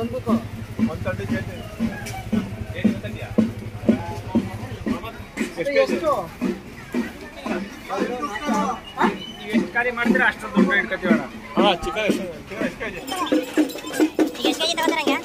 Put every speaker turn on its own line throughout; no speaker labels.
ಒಂದು ತರ್ಟಿ ಚಟ್ನಿ
ಎಷ್ಟು?
ಎಷ್ಟು ಖಾಲಿ ಮಾಡ್ತೀರಾ? ಅಷ್ಟೊಂದು ದುಡ್ಡು ಇಟ್ಕೊತೀವಣ್ಣ. ಹಾಂ ಚಿಕನ್ ಎಷ್ಟು ಎಷ್ಟು ಕೆ
ಜಿ ಎಷ್ಟು ತಗೋತಾರಂಗೆ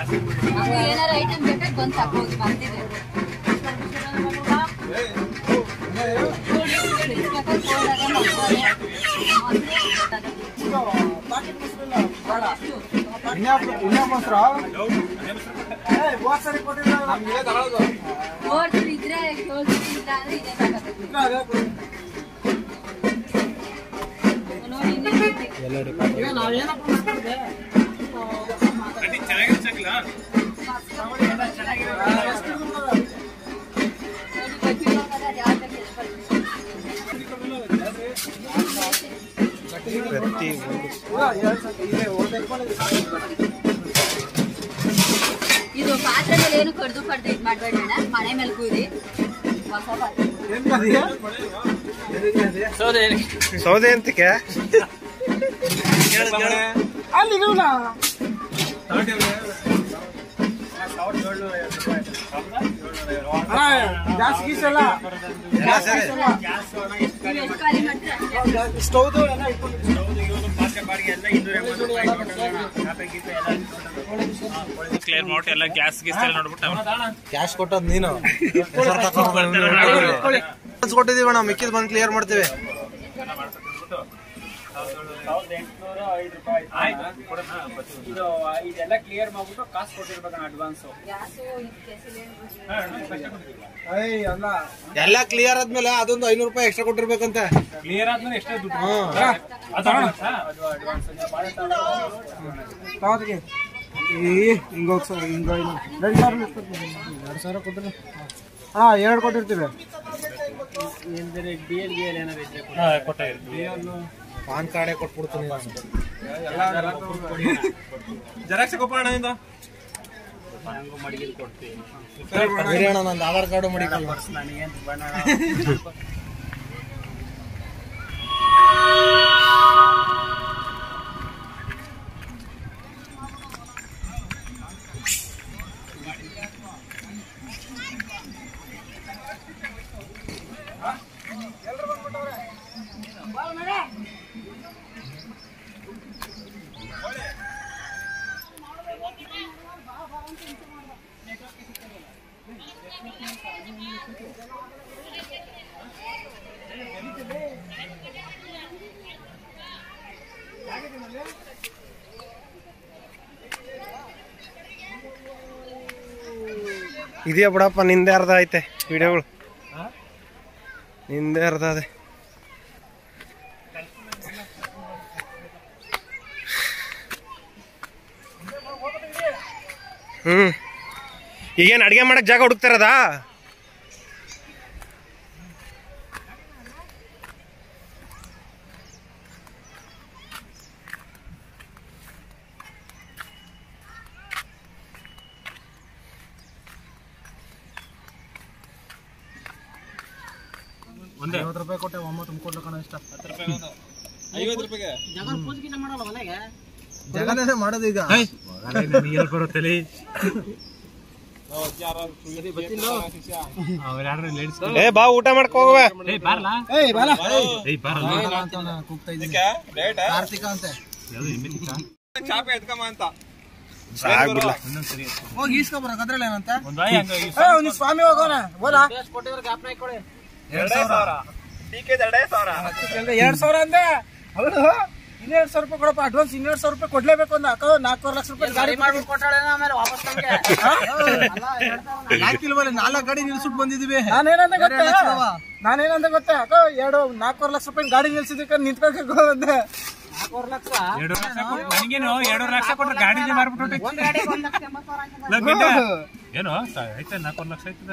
ನಮ್ಗೆ ಏನಾರ ಐಟಮ್ ಬೇಕಾದ್ರೆ ಬಂದು ತಗೋದು ಬರ್ತಿದೆ. ಓಡ್ಸ್ರು ಇದ್ರೆ ಕೇಳ್ಸ್ರು ಇಲ್ಲ ಅಂದ್ರೆ. ನೋಡಿ
ನಾವೇನಪ್ಪ ಇದೆ, ಒಂದ್
ಇದು ಪಾತ್ರೆ ಮೇಲೆ ಏನು ಕಡ್ದು ಕಡ್ದು ಇದು ಮಾಡ್ಬೇಡ ಮನೆ ಮೇಲೆ
ಕೂದಿ ಸೌದೆ?
ಸೌದೆ ಅಂತಕ್ಕೆ
ಅಲ್ಲಿ ಗ್ಯಾಸ್ ಗೀಸ್ ಎಲ್ಲ.
ಕ್ಲಿಯರ್ ಮಾಡಿ ಎಲ್ಲ ಗ್ಯಾಸ್ ಗೀಸ್ ಎಲ್ಲ ನೋಡ್ಬಿಟ್ಟು
ಕ್ಯಾಶ್ ಕೊಟ್ಟದ್ ನೀನು. ಕೊಟ್ಟಿದೀವಿ ಅಣ್ಣ ಮಿಕ್ಕಿದ್ ಬಂದು ಕ್ಲಿಯರ್ ಮಾಡ್ತೀವಿ.
ಇದು ಇದೆಲ್ಲ ಕ್ಲಿಯರ್ ಮಾಡ್ಬಿಟ್ಟು ಕಾಸು ಕೊಟ್ಟಿರ್ಬೇಕಣ್ಣ ಅಡ್ವಾನ್ಸ್
ಗ್ಯಾಸು ಇದಕ್ಕೆ ಸಿಲಿಂಡರ್
ಏಯ್, ಅಲ್ಲ.
ಎಲ್ಲ ಕ್ಲಿಯರ್ ಆದ್ಮೇಲೆ ಅದೊಂದು ಐನೂರು ರೂಪಾಯಿ ಎಕ್ಸ್ಟ್ರಾ ಕೊಟ್ಟಿರ್ಬೇಕಂತ
ಕ್ಲಿಯರ್ ಆದ್ಮೇಲೆ ಎಷ್ಟೇ ದುಡ್ಡು
ಹ್ಮ್.
ಅದು ಅಡ್ವಾನ್ಸ್
ತಾವತ್ತಿಗೆ. ಈ ಹಿಂಗ ಹೋಗ್ ಸರ್. ಎರಡು ಸಾವಿರ. ಎರಡು ಸಾವಿರ ಕೊಟ್ಟಿರಿ ಹಾ ಎರಡು ಕೊಟ್ಟಿರ್ತೀವಿ
ಪಾನ್ ಕಾರ್ಡೇ ಕೊಟ್ಬಿಡ್ತೀನಿ
ಜೆರಾಕ್ಸ್ ಕೊಪ್ಪಣ್ಣ ಇಂದ
ಕೊಡ್ತೀನಿ. ನಂದು ಆಧಾರ್ ಕಾರ್ಡು ಮಡಿಕಲ್ಲ ಇದೆಯಾ ಬಿಡಪ್ಪ ನಿಂದೆ ಅರ್ಧ ಐತೆ ವಿಡಿಯೋಗಳು. ನಿಂದೆ ಅರ್ಧ ಅದೇ. ಹ್ಮ್. ಈಗೇನು ಅಡುಗೆ ಮಾಡಕ್ಕೆ ಜಾಗ ಹುಡುಕ್ತಾರದಾ
ಒಂದೇ
ಐವತ್ತು ರೂಪಾಯಿ ಕೊಟ್ಟೆ ಒಮ್ಮ ತುಂಬಿಕೊಡ್ಲು ಕಣ ಇಷ್ಟ.
ಐವತ್ತು ರೂಪಾಯಿಗೆ?
ಜಗನೇ ಮಾಡೋದು ಈಗ. ಬಾ ಊಟ
ಕಾರ್ತಿಕ ಅಂತೆ.
ಚಾಪೆ ಎತ್ಕಮ್ಮ ಅಂತ.
ಸಾಕ್ಬಿಡ್ಲ
ಹೋಗಿ ಈಸ್ಕೊಬರ ಅದ್ರಲ್ಲಿ ಏನಂತ?
ಒಂದು ಹಂಗ
ಅವ್ನು ಸ್ವಾಮಿ ಹೋಗೋಣ. ಹೋದ
ಎರಡೇ ಸಾವಿರ. ಟಿಕೆಟ್ ಎರಡೇ ಸಾವಿರ
ಅಂದೆ ಅವಳು ಇನ್ನೆರಡು ಸಾವಿರ ರೂಪಾಯಿ ಕೊಡಪ್ಪ ಅಡ್ವಾನ್ಸ್ ಇನ್ನೆರಡು ಸಾವಿರ ರೂಪಾಯಿ ಕೊಡ್ಲೇಬೇಕು ಅಂದ ಹಾಕೋ ನಾಲ್ಕೂವರೆ ಲಕ್ಷ ರೂಪಾಯಿ ಗಾಡಿ
ಹಾಕಿಲ್ವಲ್ಲ ನಾಲ್ಕು ಗಾಡಿ ನಿಲ್ಸ್ಬಿಟ್ಟು ಬಂದಿದೀವಿ
ನಾನೇನಂದ ಗೊತ್ತಾ? ನಾನೇನಂದ ಗೊತ್ತಾ? ಅಕ್ಕ ಎರಡು ನಾಲ್ಕೂವರೆ ಲಕ್ಷ ರೂಪಾಯಿ ಗಾಡಿ ನಿಲ್ಸಿದ್ದಕ್ಕೆ ಲಕ್ಷ?
ಕೊಟ್ಟು ನನಗೇನು ಎರಡು ಲಕ್ಷ ಕೊಟ್ರೆ ಗಾಡಿನೇ ಮಾರ್ಬಿಟ್ಟು ಏನು? ಐತೆ ನಾಲ್ಕೂವರೆ ಲಕ್ಷ ಆಯ್ತದ.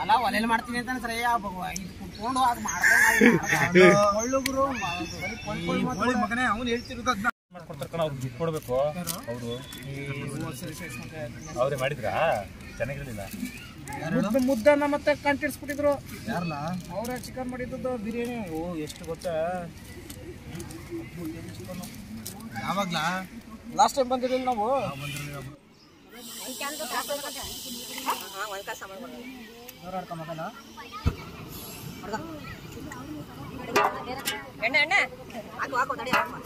ಅಲ್ಲ ಒಲೆಯಲ್ಲಿ ಮಾಡ್ತೀನಿ ಅಂತ ಸರಿ ಇದು ಕುತ್ಕೊಂಡು ಅದು ಮಾಡ್ಕೊಂಡು ಮಗನೇ ಅವ್ನು ಹೇಳ್ತಿರೋದು ಅದನ್ನ
ಮಾಡ್ಕೊಡ್ತಾರೆ ಕಣ ಅವ್ರಿಗೆ ಕೊಡ್ಬೇಕು. ಅವರು ಅವ್ರೇ ಮಾಡಿದ್ರಾ? ಚೆನ್ನಾಗಿರ್ಲಿಲ್ಲ.
ಮುದ್ದ ಮುದ್ದನ್ನ ಮತ್ತೆ ಕಂಟಿಡ್ಸ್ಬಿಟ್ಟಿದ್ರು.
ಯಾರಲ್ಲ
ಅವ್ರ ಚಿಕನ್ ಮಾಡಿದ್ದು ಬಿರಿಯಾನಿ. ಓ ಎಷ್ಟು ಗೊತ್ತಾ?
ಯಾವಾಗ್ಲಾ?
ಲಾಸ್ಟ್ ಟೈಮ್ ಬಂದಿರಲಿಲ್ಲ ನಾವು.
ಎಣ್ಣೆ ಎಣ್ಣೆ ಹಾಕು ಹಾಕು ತಡಿ ಹಾಕು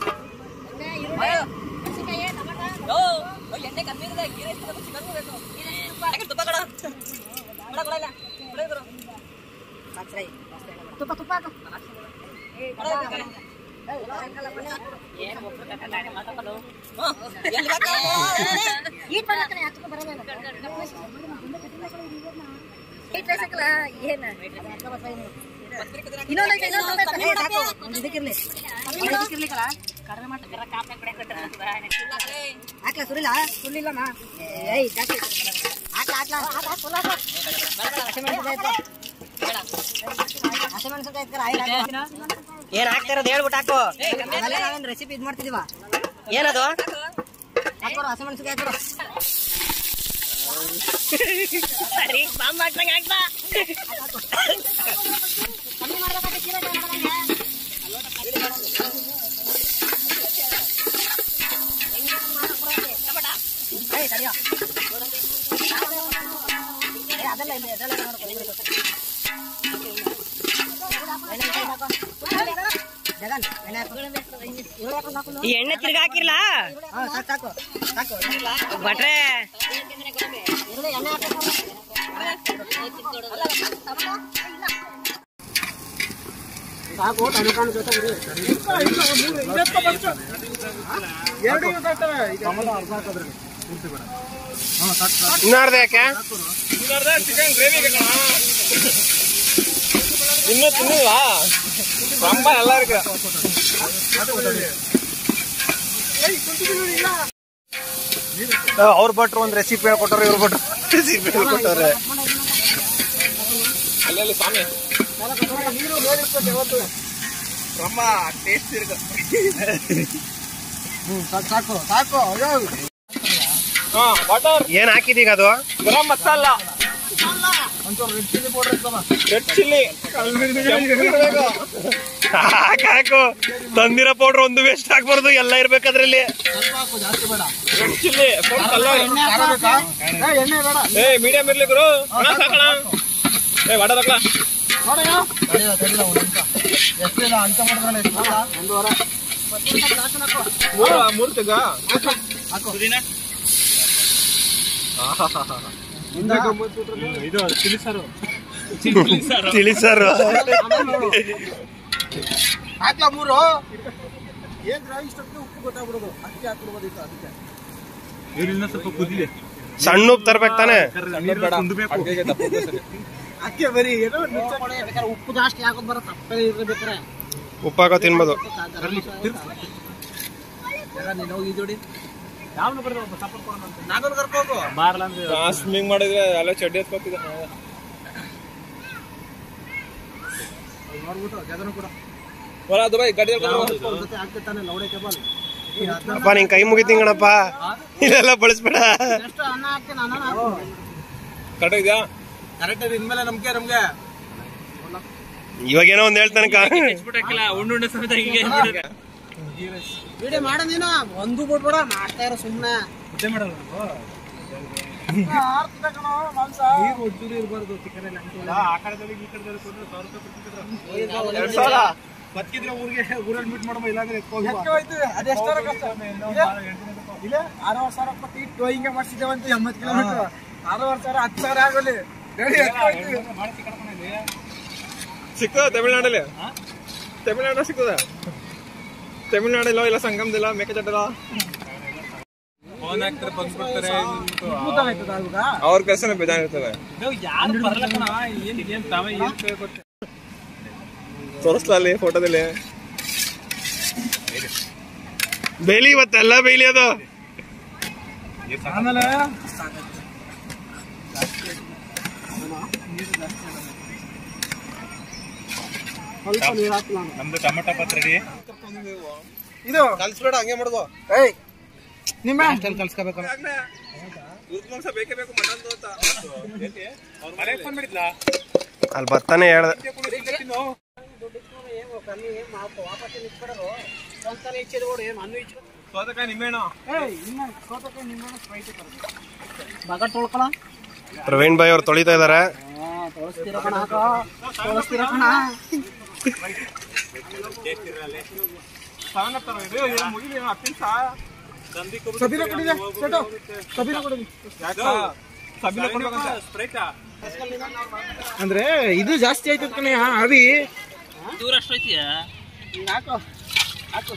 ಎಣ್ಣೆ ಕಮ್ಮಿ ಇದೆ ಗೀರೆ ಎಷ್ಟು ಚಿಕನ್ ಬೇಕು ತುಪ್ಪ ಕೊಡ ಕೊಡ ಕೊಡ ಇಲ್ಲ ಕೊಡ ಇದ್ರು ತುಪ್ಪ ತುಪ್ಪ ಹಾಕು ಹಾಕ್ಲಾ ಸುರಿಲ್ಲ ಸುರಿಲ್ಲಮ್ಮ ಏಯ್ ಹಾಕ್ಲಾ ಹಾಕ್ಲಾ. ಹಸಿಮೆಣಸಿನ್ಕಾಯಿ. ಹಸಿಮೆಣಸಿನ್ಕಾಯಿ.
ಏನ್ ಹಾಕ್ತಿರೋದು? ಹೇಳ್ಬಿಟ್ಟು ಹಾಕು.
ಅದೆಲ್ಲ ನಾವೇನ್ ರೆಸಿಪಿ ಇದು ಮಾಡ್ತಿದೀವ?
ಏನದು?
ಅದೆಲ್ಲ ಇಲ್ಲ ಹಾಕೋರು ಎಣ್ಣೆ ಹಾಕು. ಈರುಳ್ಳಿ ಹಾಕು, ಹಾಕು.
ಈ ಎಣ್ಣೆ ತಿರ್ಗಿ ಹಾಕಿರ್ಲಾ
ಹಾ, ಸಾಕು, ಸಾಕು. ಸಾಕು.
ಭಟ್ರೆ
ಈರುಳ್ಳಿ, ಎಣ್ಣೆ ಹಾಕು.
ಸಾಕು ಟಮಟನ್ ಜೊತೆ ಎರಡು ಇವತ್ತಾಗ್ತವೆ ಈಗ ಅರ್ಧ ಹಾಕೋದ್ರಲ್ಲಿ
ಇನ್ನಾರ್ದ ಯಾಕೆ
ಚಿಕನ್ ಗ್ರೇವಿ ಇನ್ನು ತಿನ್ನಿಲ್ವಾ ரொம்ப நல்லா இருக்கு
ಅವ್ರ ಭಟ್ರು ಒಂದು ರೆಸಿಪಿ ಹೇಳ್ಕೊಟ್ರು ಇವ್ರ ಭಟ್ರು. ರೆಸಿಪಿ ಹೇಳ್ಕೊಟ್ಟವ್ರೆ
ಅಲ್ಲಲ್ಲಿ ಸ್ವಾಮಿ. ಬ್ರಹ್ಮ ಟೇಸ್ಟ್
ಇರ್ಕ ಸಾಕು ಸಾಕು
ಏನ್ ಹಾಕಿದೀಗ ಅದು?
ಗರಂ ಮಸಾಲ.
ರೆಡ್ ಚಿಲ್ಲಿ
ಹಾಕು ತಂದಿರೋ ಪೌಡ್ರ್ ಒಂದು ವೇಸ್ಟ್ ಹಾಕ್ಬಾರ್ದು ಎಲ್ಲ
ಇರ್ಬೇಕಾದ್ರಲ್ಲಿ.
ರೆಡ್ ಚಿಲ್ಲಿ
ಏ,
ಮೀಡಿಯಂ ಇರ್ಲಿ ಗುರು. ಸಾಕಣ ಏ ಹಾ ಹಾ
ಹಾ ಹಾ ತಡಿಲ್ಲ
ತಿಳಿಸಾರು
ಹಾಕ್ಲಾ ಮೂರು? ಏನ್ ಉಪ್ಪು ಗೊತ್ತಾಗ್ಬಿಡೋದು. ಅಕ್ಕಿ ಅದಕ್ಕೆ.
ನೀರಿನ ಸ್ವಲ್ಪ ಕುದಿಲಿ.
ಸಣ್ಣ ಉಪ್ಪು ತರ್ಬೇಕು ತಾನೆ?
ಅಕ್ಕಿ ಬರೀ ಏನೋ ಬೇಕಾದ್ರೆ ಉಪ್ಪು ಜಾಸ್ತಿ ಹಾಕೋದ್ ಬರೋ ತಪ್ಪೇ ಇರ್ಬೇಕಾರೆ
ತಿನ್ಬೋದು.
ನೀನು ಹೋಗಿ ಜೋಡಿ
ಸ್ವಿಮ್ಮಿಂಗ್ ಮಾಡಿದ್ರೆ ಎಲ್ಲ ಚಡ್ಡಿ ಎತ್ಕೋತಿದ್ದ
ನೋಡ್ಬಿಟ್ಟು
ಗಾಡಿ
ಅಪ್ಪ ನಿನ್ ಕೈ ಮುಗಿತೀಂಗಣಪ್ಪ ಇದೆಲ್ಲ ಬಳಸ್ಬೇಡ
ಕರೆಕ್ಟ್ ಇದೆಯಾ
ಕರೆಕ್ಟ್ ಇನ್ಮೇಲೆ ನಮ್ಗೆ ನಮ್ಗೆ
ಇವಾಗ ಏನೋ ಒಂದ್ ಹೇಳ್ತಾನೆ
ಸಮೇತ ಹೀಗೆ
ವಿಡಿಯೋ ಮಾಡ ನೀನು. ಒಂದು ಬಿಟ್ಬಿಡ ಮಾಡ್ತಾ ಇರೋ ಸುಮ್ಮನೆ
ಮುದ್ದೆ ಮಾಡಲ್ಲ
ಒಟ್ಟೂರು ಇರಬಾರ್ದು ಚಿಕನ್
ಆ ಕಡೆದಲ್ಲಿ ಈ ಕಡೆದಲ್ಲಿ ಕೊಂಡ್ರೆ ಸಾವಿರ ರೂಪಾಯಿ ಕೊಡ್ತಿದ್ರು
ಎರಡ್ ಸಾವಿರ.
ಬದುಕಿದ್ರೆ ಊರಿಗೆ ಊರಲ್ಲಿ ಮೀಟ್ ಇಲ್ಲಾಂದ್ರೆ
ಇಲ್ಲ ಆರೂವರೆ ಸಾವಿರ ಕೊಟ್ಟು ಇಟ್ಟು ಹಿಂಗೆ ಮಾಡ್ಸಿದ್ದೇವಂತ ಎಂಬತ್ತು ಕಿಲೋಮೀಟರ್ ಆರೂವರೆ ಸಾವಿರ ಹತ್ತು ಸಾವಿರ ಆಗಲಿ.
ತಮಿಳ್ನಾಡಲ್ಲಿ? ತಮಿಳ್ನಾಡ ಸಿಕ್ಕದ ತಮಿಳ್ನಾಡಿಲ್ಲ ಇಲ್ಲ ಸಂಗಮದಿಲ್ಲ ಬಂದ್ಬಿಡ್ತಾರೆ ಅವ್ರ ಕೆಲಸನೇ ಬೇಜಾನಿರ್ತದೆ ತೋರಿಸ್ಲಿ ಅಲ್ಲಿ ಫೋಟೋದಲ್ಲಿ?
ಬೇಲಿ ಇವತ್ತೆಲ್ಲ ಬೇಲಿ ಅದು.
ಆಮೇಲೆ
ನಮ್ದು ಟೊಮೆಟೊ ಪತ್ರ ರೀ
ಇದು.
ಕಲ್ಸ್ಬೇಡ ಹಂಗೆ ಮಾಡುದು
ಏಯ್ ನಿಮ್ಮ
ಕಲ್ಸ್ಕೋಬೇಕಲ್ಲ.
ಬೇಕೇ ಬೇಕು ಮನೆ ಫೋನ್ ಮಾಡಿದ್ಲಾ
ಅಲ್ಲಿ ಬರ್ತಾನೆ ಹೇಳ್ದೆ. ಪ್ರವೀಣ್ ಭಾಯ್ ಅವ್ರು ತೊಳಿತಾ ಇದಾರೆ
ತೊಳಸ್ತೀರ ಕಣ ಹಾಕ ತೊಳಸ್ತೀರ ಕಣ
ಸಾಂಗ್ ಹತ್ತಾರ ಇದು ಇದು ಮುಗಿಲಿ ಏನು ಹತ್ತು ನಿಮಿಷ ಸಂದಿ
ಸಬೀನ ಕೊಡಿದೆ ಸೆಟು ಸಬೀನ ಕೊಡಿದೆ
ಸಬಿನ ಕೊಡ್ಬೇಕಂತ ಸ್ಪ್ರೈಟಾ
ಅಂದ್ರೆ ಇದು ಜಾಸ್ತಿ ಆಯ್ತದ ಕಣೆ ಅವಿ.
ದೂರ ಅಷ್ಟು ಐತಿಯಾ
ಹಾಕು ಹಾಕು.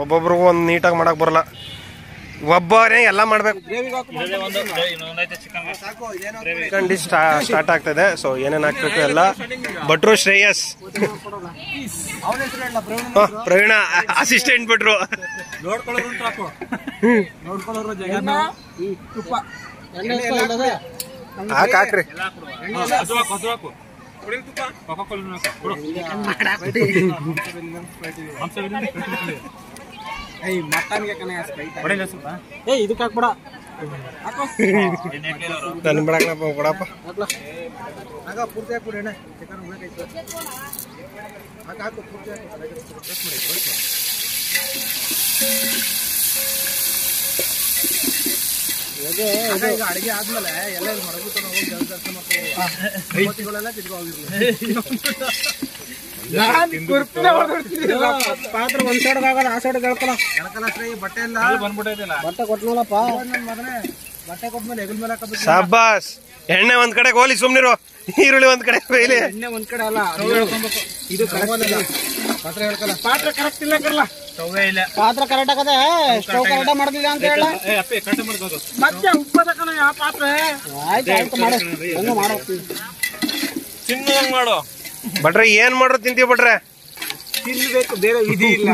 ಒಬ್ಬೊಬ್ರಿಗೂ ಒಂದ್ ನೀಟಾಗಿ ಮಾಡಕ್ ಬರಲ್ಲ. ಒಬ್ಬರೇ ಎಲ್ಲ ಮಾಡ್ಬೇಕು. ಚಿಕನ್ ಡಿಶ್ ಸ್ಟಾರ್ಟ್ ಆಗ್ತದೆ. ಸೊ ಏನೇನು ಹಾಕ್ಬೇಕು ಎಲ್ಲ. ಭಟ್ರು ಶ್ರೇಯಸ್. ಪ್ರವೀಣ ಅಸಿಸ್ಟೆಂಟ್ ಭಟ್ರು. ಹಾಕ್ರಿ.
ಏಯ್ ಇದಕ್ಕೆ ಹಾಕ್ಬೇಡ. ಹಾಕು.
ನನ್ ಬಿಡಕ್ಲಪ್ಪ ಕೊಡಪ್ಪ.
ಆಗ ಪೂರ್ತಿ ಹಾಕ್ಬಿಡಿ ಅಣ್ಣ. ಚಿಕನ್ ಬೇಕಾಯ್ತು ಹಾಕು ಹಾಕು ಪೂರ್ತಿ ಹಾಕು. ಈಗ ಅಡಿಗೆ ಆದ್ಮೇಲೆ ಎಲ್ಲ ಇಲ್ಲಿ ಹೋಗಿ
ಪಾತ್ರ ಒಂದ್ ಸೈಡ್ ಆಗೋಣ ಆ ಸೈಡ್ ಕೇಳ್ಕೊಳ.
ಬಟ್ಟೆ ಎಲ್ಲ
ಬಂದ್ಬಿಟ್ಟೈತಿಲ್ಲ.
ಬಟ್ಟೆ
ಮಗನೇ ಕೊಟ್ಮೇಲೆ ಎಗಲ್ ಮೇಲೆ ಹಾಕಬೇಕು
ಸಾಬಾಸ್ ಎಣ್ಣೆ ಒಂದ್ ಕಡೆ ಹೋಲಿ ಸುಮ್ನಿರು. ಈರುಳ್ಳಿ ಒಂದ್ ಕಡೆ
ಎಣ್ಣೆ ಒಂದ್ ಕಡೆ ಅಲ್ಲ ಇದು ಪಾತ್ರೆ ಹೇಳ್ಕಲ್ಲ. ಪಾತ್ರೆ ಕರೆಕ್ಟ್ ಇಲ್ಲ
ಕರಲ್ಲ ಇಲ್ಲ.
ಪಾತ್ರ ಕರೆಕ್ಟ್ ಆಗದೆ ಸ್ಟವ್ ಕರೆಕ್ಟ್ ಅಂತ ಹೇಳ.
ಏ ಅಪ್ಪಿ ಕಟ್ ಮಾಡ್ಬೋದು
ಮತ್ತೆ ಉಪ್ಪದ ಕಣ ಯಾವ ಪಾತ್ರೆ?
ಆಯ್ತು ಆಯ್ತು ಮಾಡು. ಹಂಗ ಮಾಡೋ?
ಭಟ್ರೆ ಏನ್ ಮಾಡ್ರು ತಿಂತೀವಿ ಬಟ್ರೆ
ತಿನ್ಬೇಕು ಬೇರೆ ವಿಧಿ ಇಲ್ಲ.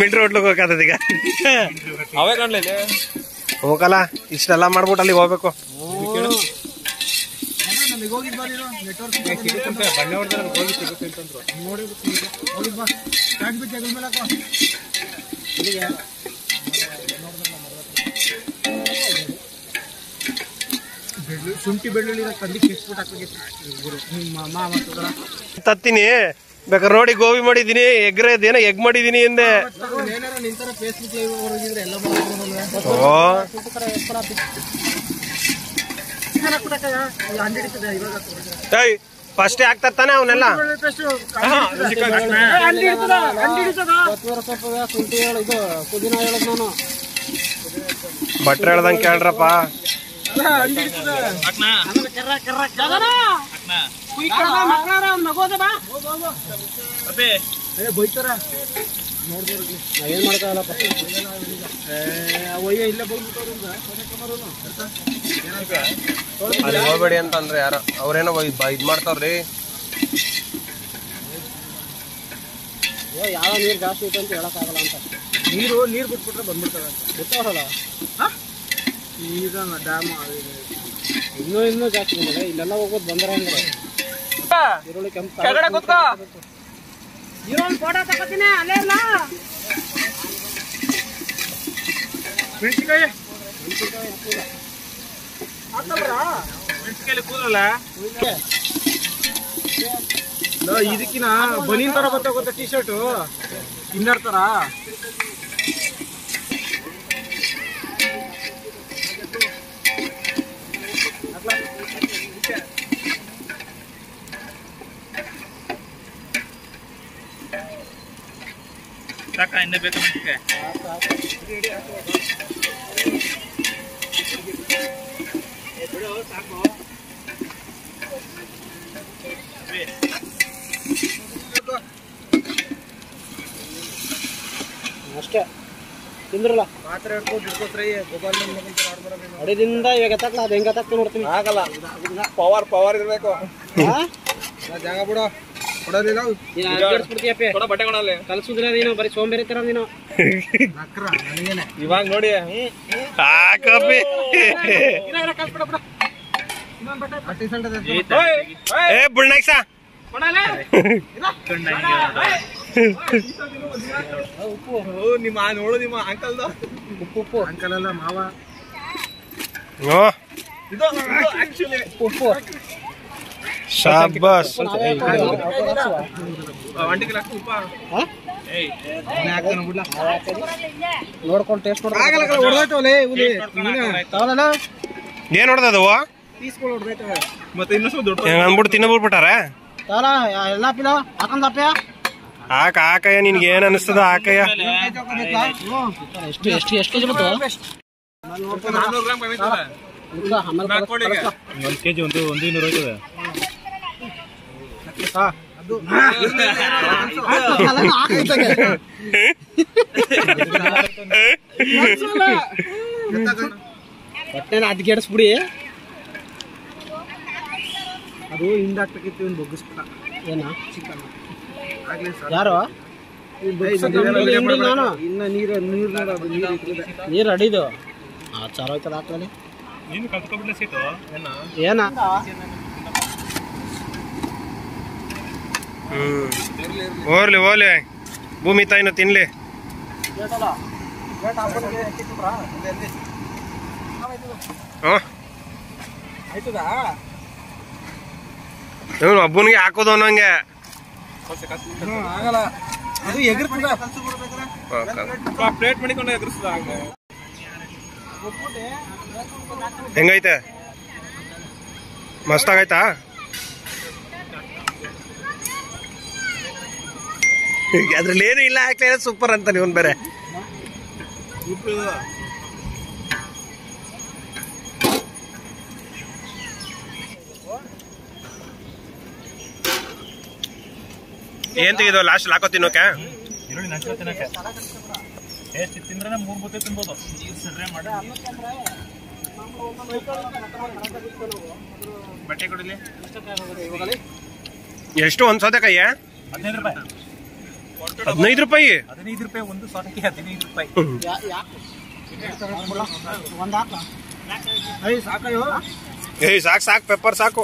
ಮಿಲ್ಟ್ರಿ ಹೋಟ್ಲಿಗೆ ಈಗ?
ಅವೇ
ಹೋಗಲ್ಲ ಇಷ್ಟೆಲ್ಲ ಮಾಡ್ಬಿಟ್ಟು ಅಲ್ಲಿಗೆ ಹೋಗ್ಬೇಕು.
ನಮಗೆ ಹೋಗಿದ್ ನೀನು ನೆಟ್ವರ್ಕ್
ಬಣ್ಣೆ ಹೊಡೆದ್ರೆ ಹೋಗಿ ಸಿಗುತ್ತೆ ಅಂತಂದ್ರು.
ನೋಡಿ ಮೇಲೆ ಹಾಕೋ. ಶುಂಠಿ ಬೆಳ್ಳುಳ್ಳಿ
ತತ್ತೀನಿ. ಬೇಕಾದ್ರೆ ನೋಡಿ ಗೋಬಿ ಮಾಡಿದೀನಿ ಎಗ್ ಏನೋ ಎಗ್ ಮಾಡಿದೀನಿ ಹಿಂದೆ. ಓ. ಏಯ್ ಫಸ್ಟ್ ಆಗ್ತಾ ತಾನೆ ಅವನ್ನೆಲ್ಲ ಭಟ್ರು ಹೇಳ್ದಂಗೆ ಕೇಳ್ರಪ್ಪ.
ಬೈತಾರ.
ಏನ್
ಇಲ್ಲ
ಅಲ್ಲಿ ಹೋಗ್ಬೇಡಿ ಅಂತ ಅಂದ್ರೆ ಯಾರು ಅವ್ರೇನೋ ಇದ್ ಇದ್ ಮಾಡ್ತಾವ್ರಿ.
ಓ ಯಾವ ನೀರ್ ಜಾಸ್ತಿ ಐತೆ ಅಂತ ಹೇಳಕ್ ಆಗಲ್ಲ ಅಂತ.
ನೀರು ನೀರ್ ಬಿಟ್ಬಿಟ್ರೆ ಬಂದ್ಬಿಡ್ತವೆ
ಗೊತ್ತಾಗಲ್ಲ.
ಈಗ ಡ್ಯಾಮ್
ಇನ್ನೂ ಇನ್ನೂ ಜಾಸ್ತಿ ಇಲ್ಲೆಲ್ಲ ಹೋಗೋದು ಬಂದ್ರೆ ಅಂದ್ರೆ. ಈರುಳ್ಳಿ ಕೆಂಪು ಈರುಳ್ಳಿ ಫೋಟೋ ತಗೋತೀನಿ ಅಲ್ಲೇ ಇಲ್ಲ
ಮೆಣಸಿನ್ಕಾಯಿ.
ಮೆಣಸಿನ್ಕಾಯಿ ಕೂದಲ್ಲ
ಇದಕ್ಕಿನ ಬನೀನ್ ತರ ಗೊತ್ತಾ ಗೊತ್ತಾ ಟಿ ಶರ್ಟು ಇನ್ನರ್ ತರ.
ಇನ್ನೇ ಬೇಕು ಮೆಣಸಿನ್ಕಾಯಿ
ಅಷ್ಟೇ. ತಿಂದ್ರಲ್ಲ?
ಮಾತ್ರ ಹಿಡ್ಕೊಂಡು ಹಿಡ್ಕೋತ್ರಿ ಗೊಬ್ಬರ
ಅಡಿದಿಂದ ಇವಾಗ ಎತ್ತಕ್ಲ? ಅದು ಹೆಂಗೆ ಎತ್ತಕ್ತಿ ನೋಡ್ತೀನಿ.
ಆಗಲ್ಲ. ಪವರ್ ಪವರ್ ಇರಬೇಕು.
ಹಾ?
ಜಾಗ ಬಿಡು.
ಇವಾಗ ನೋಡಿ.
ಏ ಬುಳ್ನಾಯ್ಸ
ನಿಮ್ಮ ನೋಡು ನಿಮ್ಮ ಉಪ್ಪು
ಅಂಕಲ್ ಅಲ್ಲ ಮಾವ.
ಇದು ಆಕ್ಚುಲಿ
ಶಾಬಾಸ್
ವಂಟಿಗೆ ಹಾಕು ಉಪ್ಪ
ನೋಡ್ಕೊಂಡು ಟೇಸ್ಟ್ ಆಗಲ್ಲ ಹುಲಿ
ಏನ್
ಮತ್ತೆ ಇನ್ನೊಂದು ದೊಡ್ಡ
ಹೆಂಗ್ ಅಂದ್ಬಿಟ್ಟು ತಿನ್ನಬಿಟ್ಬಿಟ್ಟಾರ
ಎಲ್ಲ ಪಿಲ
ಆಕ ಆಕಯ್ಯ ನಿನ್ಗೆ ಏನ್ ಅನಿಸ್ತದ ಆಕಯ್ಯ
ಎಷ್ಟು ಎಷ್ಟು ಎಷ್ಟು ಕೆಜಿ ಬಂತು?
ಒಂದು ಇರ್ತದೆ. ನಾಲ್ಕು ಕೋಳಿಗೆ.
ಹೊಟ್ಟೆನ ಅದ್ಗೆಡಿಸ್ಬಿಡಿ ಅದು ಬೊಗ್ಗಿಸ್ಬಿಟ್ಟ. ಏನ? ಚಿಕನ್ ಯಾರು? ನಾನು. ಇನ್ನ ನೀರು ನೀರು ನೀರು ಅಡಿದು. ಆ ಚಾರ ಹೋಯ್ತದ ಏನ?
ಹ್ಮ್. ಹೋಗ್ಲಿ ಭೂಮಿ ತಾಯಿನ ತಿನ್ಲಿ. ಒಬ್ಬನಿಗೆ ಹಾಕೋದು ಅನ್ನೋಂಗೆ. ಹೆಂಗೈತೆ? ಮಸ್ತಾಗೈತಾ ಅದ್ರಲ್ಲಿ ಏನು ಇಲ್ಲ ಹಾಕ್ಲಿಲ್ಲ ಸೂಪರ್ ಅಂತ ಇವನ್ ಬೇರೆ. ಏನ್ ತೆಗಿದೋ ಲಾಸ್ಟ್ ಹಾಕೋ ತಿನ್ನೋಕೆ?
ಬಟ್ಟೆ ಕೊಡಲಿ?
ಎಷ್ಟು ಒಂದ್ ಸೌತೆಕಾಯಿ?
ಹದಿನೈದು ರೂಪಾಯಿ.
ಹದಿನೈದು ರೂಪಾಯಿ.
ಹದಿನೈದು ರೂಪಾಯಿ ಒಂದು ಸೌತೆಗೆ ಹದಿನೈದು ರೂಪಾಯಿ.
ಏಯ್ ಸಾಕು ಸಾಕು ಪೆಪ್ಪರ್ ಸಾಕು.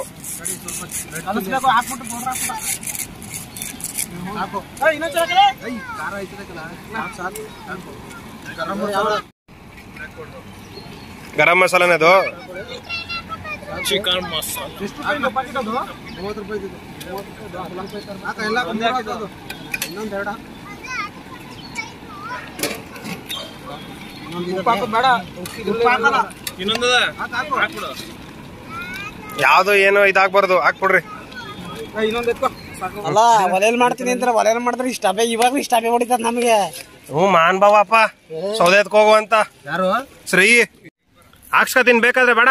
ಗರಂ ಮಸಾಲ.
ಗರಂ ಮಸಾಲನೇ ಅದು?
ಚಿಕನ್ ಮಸಾಲ.
ಎಷ್ಟು ರೂಪಾಯಿ ಪಾಕಿಟ್ ಮೂವತ್ತು ರೂಪಾಯಿ ಇನ್ನೊಂದು ಎರಡು
ಯಾವ್ದು ಏನೋ ಇದಾಗ್ಬಾರ್ದು ಹಾಕ್ಬಿಡ್ರಿ.
ಅಲ್ಲ ಒಲೆಯಲ್ಲಿ ಮಾಡ್ತೀನಿ ಅಂತ ಒಲೆಯಲ್ಲಿ ಮಾಡಿದ್ರೆ ಇಷ್ಟ ಇವಾಗ ಇಷ್ಟ ಬೇ ಹೊಡಿತದ ನಮಗೆ.
ಹ್ಞೂ ಮಾನ್ ಬಾವಪ್ಪ ಸೌದೆ ಹೋಗು ಅಂತ.
ಯಾರು?
ಶ್ರೀ ಹಾಕ್ಸ್ಕೊತೀನಿ ಬೇಕಾದ್ರೆ ಬೇಡ.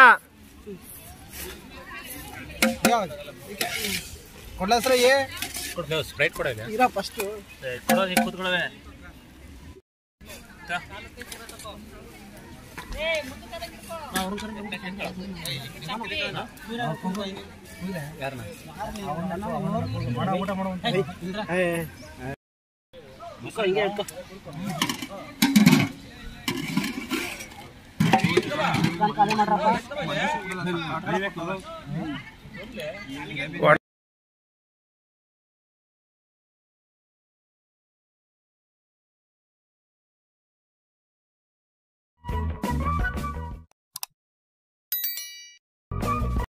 ಕೊಡ್ಲ ಸರ ಏ
ಸ್ಪ್ರೈಟ್ ಕೊಡೋದು
ಇರ ಫಸ್ಟ್
ಕೊಡೋದು ಕೂತ್ಕೊಳ್ಳೋದೆ
ಖಾಲಿ ಮಾಡ್ರಪ್ಪ